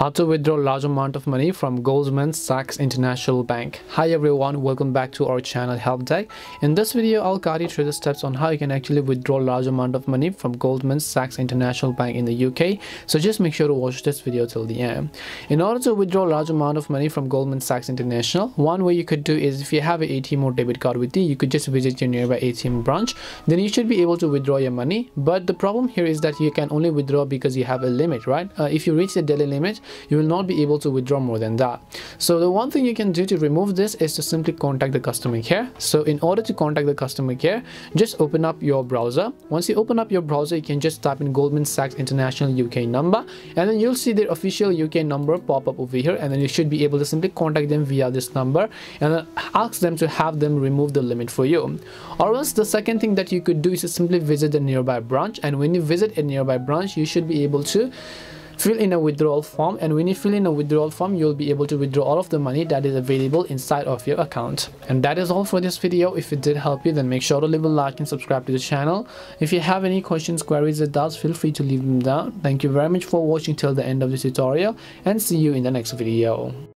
how to withdraw large amount of money from Goldman Sachs International Bank. Hi everyone, welcome back to our channel Help Deck. In this video, I'll guide you through the steps on how you can actually withdraw large amount of money from Goldman Sachs International Bank in the UK. So just make sure to watch this video till the end. In order to withdraw large amount of money from Goldman Sachs International, one way you could do is if you have an ATM or debit card with you, you could just visit your nearby ATM branch. Then you should be able to withdraw your money. But the problem here is that you can only withdraw because you have a limit, right? Uh, if you reach the daily limit, you will not be able to withdraw more than that. So the one thing you can do to remove this is to simply contact the customer care. So in order to contact the customer care just open up your browser. Once you open up your browser you can just type in goldman sachs international uk number and then you'll see their official uk number pop up over here and then you should be able to simply contact them via this number and ask them to have them remove the limit for you. Or else the second thing that you could do is to simply visit the nearby branch and when you visit a nearby branch you should be able to fill in a withdrawal form and when you fill in a withdrawal form you'll be able to withdraw all of the money that is available inside of your account. And that is all for this video. If it did help you then make sure to leave a like and subscribe to the channel. If you have any questions queries or doubts feel free to leave them down. Thank you very much for watching till the end of this tutorial and see you in the next video